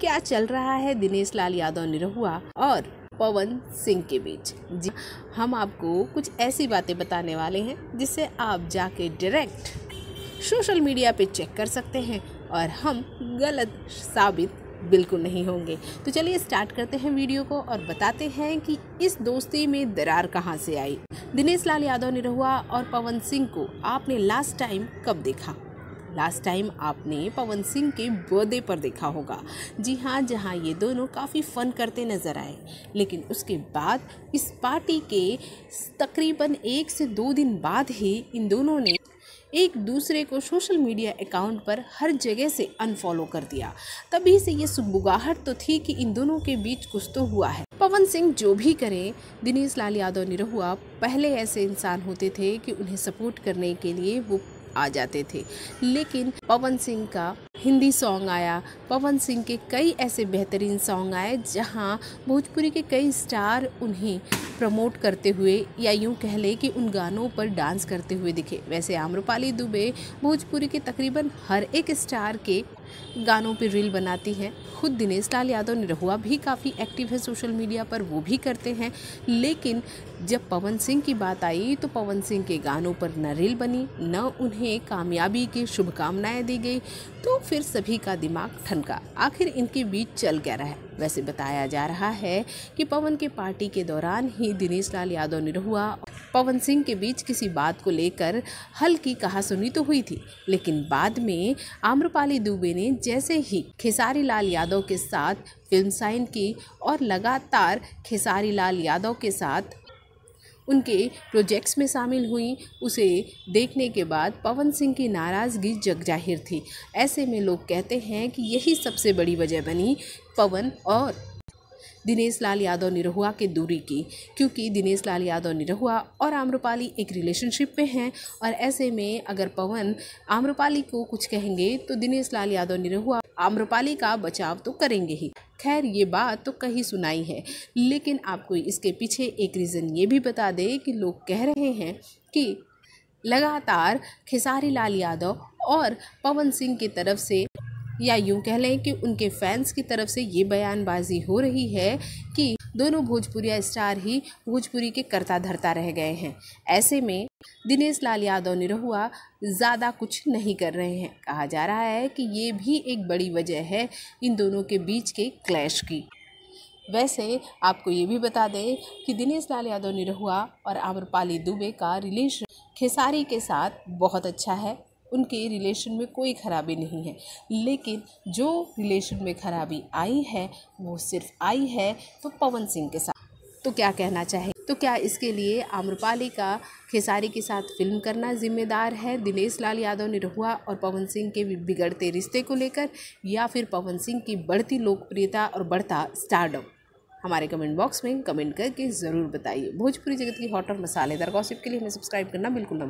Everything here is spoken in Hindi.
क्या चल रहा है? दिनेश लाल यादव निरहुआ और पवन सिंह के बीच। जी, हम आपको कुछ ऐसी बातें बताने वाले हैं, जिससे आप जाके डायरेक्ट सोशल मीडिया पे चेक कर सकते हैं और हम गलत साबित बिल्कुल नहीं होंगे। तो चलिए स्टार्ट करते हैं वीडियो को और बताते हैं कि इस दोस्ती में दरार कहाँ से आई। दिनेश लाल यादव निरहुआ और पवन सिंह को आपने लास्ट टाइम कब देखा? लास्ट टाइम आपने पवन सिंह के बर्थडे पर देखा होगा। जी हाँ जहाँ ये दोनों काफ़ी फ़न करते नज़र आए। लेकिन उसके बाद इस पार्टी के तकरीबन एक से दो दिन बाद ही इन दोनों ने एक दूसरे को सोशल मीडिया अकाउंट पर हर जगह से अनफॉलो कर दिया। तभी से ये सुबुगाहट तो थी कि इन दोनों के बीच कुछ तो हुआ है। पवन सिंह जो भी करें, दिनेश लाल यादव निरहुआ पहले ऐसे इंसान होते थे कि उन्हें सपोर्ट करने के लिए वो आ जाते थे। लेकिन पवन सिंह का हिंदी सॉन्ग आया। पवन सिंह के कई ऐसे बेहतरीन सॉन्ग आए, जहाँ भोजपुरी के कई स्टार उन्हें प्रमोट करते हुए या यूँ कह लें कि उन गानों पर डांस करते हुए दिखे। वैसे आम्रपाली दुबे भोजपुरी के तकरीबन हर एक स्टार के गानों पर रील बनाती हैं। खुद दिनेश लाल यादव निरहुआ भी काफ़ी एक्टिव है सोशल मीडिया पर, वो भी करते हैं। लेकिन जब पवन सिंह की बात आई तो पवन सिंह के गानों पर न रील बनी, न उन्हें कामयाबी की शुभकामनाएँ दी गई तो फिर सभी का दिमाग ठनका। आखिर इनके बीच चल क्या रहा है? वैसे बताया जा रहा है कि पवन के पार्टी के दौरान ही दिनेश लाल यादव निरहुआ पवन सिंह के बीच किसी बात को लेकर हल्की कहा सुनी तो हुई थी, लेकिन बाद में आम्रपाली दुबे ने जैसे ही खेसारी लाल यादव के साथ फ़िल्म साइन की और लगातार खेसारी लाल यादव के साथ उनके प्रोजेक्ट्स में शामिल हुई, उसे देखने के बाद पवन सिंह की नाराज़गी जग ज़ाहिर थी। ऐसे में लोग कहते हैं कि यही सबसे बड़ी वजह बनी पवन और दिनेश लाल यादव निरहुआ के दूरी की। क्योंकि दिनेश लाल यादव निरहुआ और आम्रपाली एक रिलेशनशिप में हैं और ऐसे में अगर पवन आम्रपाली को कुछ कहेंगे तो दिनेश लाल यादव निरहुआ आम्रपाली का बचाव तो करेंगे ही। खैर, ये बात तो कहीं सुनाई है। लेकिन आपको इसके पीछे एक रीज़न ये भी बता दें कि लोग कह रहे हैं कि लगातार खेसारी लाल यादव और पवन सिंह की तरफ़ से या यूँ कह लें कि उनके फैंस की तरफ़ से ये बयानबाजी हो रही है कि दोनों भोजपुरिया स्टार ही भोजपुरी के करता धरता रह गए हैं। ऐसे में दिनेश लाल यादव निरहुआ ज़्यादा कुछ नहीं कर रहे हैं। कहा जा रहा है कि ये भी एक बड़ी वजह है इन दोनों के बीच के क्लैश की। वैसे आपको ये भी बता दें कि दिनेश लाल यादव निरहुआ और आम्रपाली दुबे का रिलेशन खेसारी के साथ बहुत अच्छा है। उनके रिलेशन में कोई ख़राबी नहीं है। लेकिन जो रिलेशन में ख़राबी आई है, वो सिर्फ़ आई है तो पवन सिंह के साथ। तो क्या कहना चाहिए तो क्या इसके लिए आम्रपाली का खेसारी के साथ फ़िल्म करना जिम्मेदार है? दिनेश लाल यादव निरहुआ और पवन सिंह के बिगड़ते रिश्ते को लेकर या फिर पवन सिंह की बढ़ती लोकप्रियता और बढ़ता स्टारडम हमारे कमेंट बॉक्स में कमेंट करके ज़रूर बताइए। भोजपुरी जगत की हॉट और मसालेदार गॉसिप के लिए हमें सब्सक्राइब करना बिल्कुल ना